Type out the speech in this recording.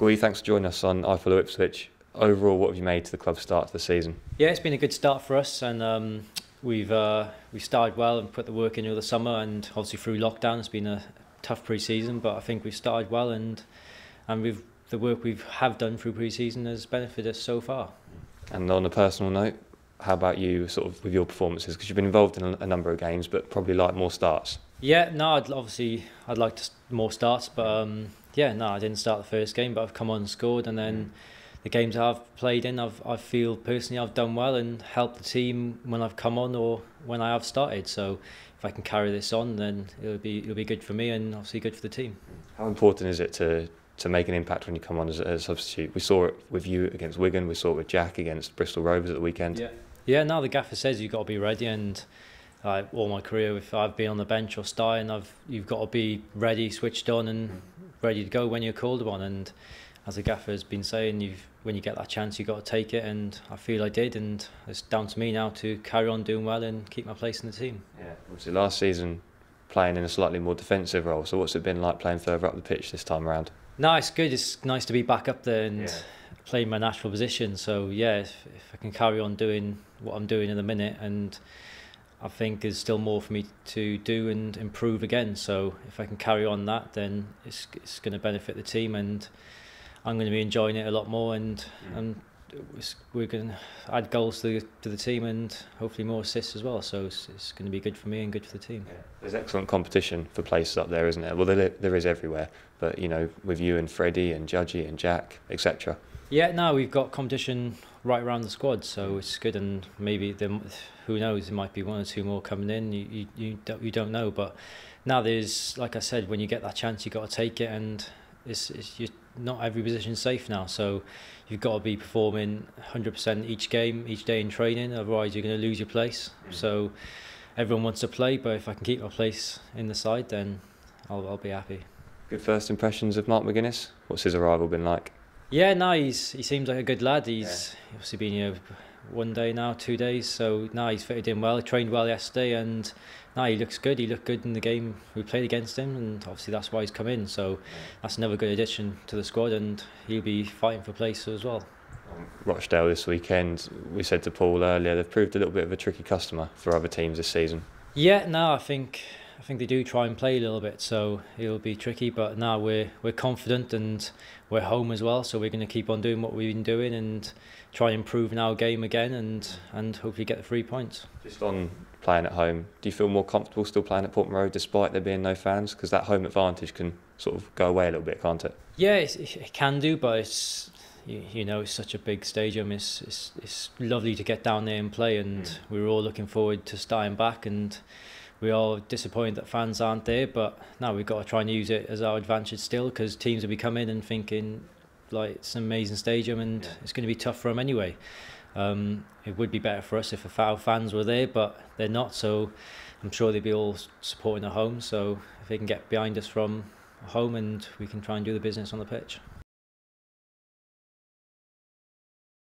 Gui, thanks for joining us on iFollow Ipswich. Overall, what have you made to the club's start to the season? Yeah, it's been a good start for us, and um, we've uh, we started well and put the work in over the summer, and obviously through lockdown, it's been a tough pre-season, but I think we've started well, and and we've the work we have done through pre-season has benefited us so far. And on a personal note, how about you, sort of with your performances? Because you've been involved in a, number of games, but probably like more starts. Yeah, no, I'd, obviously I'd like to, more starts, but um, yeah, no, I didn't start the first game, but I've come on and scored, and then. Mm the games I've played in, I've I feel personally I've done well and helped the team when I've come on or when I have started. So if I can carry this on, then it'll be it'll be good for me and obviously good for the team. How important is it to to make an impact when you come on as a, as a substitute? We saw it with you against Wigan. We saw it with Jack against Bristol Rovers at the weekend. Yeah, yeah. Now the gaffer says you've got to be ready and. Uh, all my career, if I've been on the bench or starting, I've you've got to be ready, switched on, and ready to go when you're called upon. And as a gaffer has been saying, you've when you get that chance, you've got to take it, and I feel I did, and it's down to me now to carry on doing well and keep my place in the team. Yeah, obviously last season playing in a slightly more defensive role. So what's it been like playing further up the pitch this time around? No, it's good. It's nice to be back up there and yeah. playing my natural position. So yeah, if, if I can carry on doing what I'm doing in a minute, and I think there's still more for me to do and improve again. So if I can carry on that, then it's it's going to benefit the team and I'm going to be enjoying it a lot more, and mm. and we're going to add goals to the, to the team and hopefully more assists as well. So it's, it's going to be good for me and good for the team. Yeah. There's excellent competition for places up there, isn't there? Well, there, there is everywhere, but you know, with you and Freddie and Judgy and Jack, etc. Yeah, no, we've got competition right around the squad, so it's good. And maybe there, who knows, there might be one or two more coming in. You you you don't, you don't know, but now there's like I said, when you get that chance, you got to take it and it's, it's you, not every position safe now. So you've got to be performing 100% each game, each day in training. Otherwise, you're going to lose your place. Mm. So everyone wants to play, but if I can keep my place in the side, then I'll, I'll be happy. Good first impressions of Mark McGuinness. What's his arrival been like? Yeah, no, he's he seems like a good lad. He's yeah. obviously been here one day now, two days. So now he's fitted in well. He trained well yesterday, and now he looks good. He looked good in the game we played against him, and obviously that's why he's come in. So that's another good addition to the squad, and he'll be fighting for place as well. Um, Rochdale this weekend. We said to Paul earlier they've proved a little bit of a tricky customer for other teams this season. Yeah, no, I think I think they do try and play a little bit, so it'll be tricky. But now we're we're confident and we're home as well, so we're going to keep on doing what we've been doing and try and improve our game again, and and hopefully get the three points. Just on playing at home, do you feel more comfortable still playing at Portman Road despite there being no fans? Because that home advantage can sort of go away a little bit, can't it? Yeah, it can do, but it's you, you know it's such a big stadium. It's it's it's lovely to get down there and play, and mm. we were all looking forward to starting back and we are disappointed that fans aren't there, but now we've got to try and use it as our advantage still because teams will be coming and thinking like it's an amazing stadium and yeah. it's going to be tough for them anyway. Um, it would be better for us if our fans were there, but they're not. So I'm sure they'd be all supporting at home. So if they can get behind us from home and we can try and do the business on the pitch.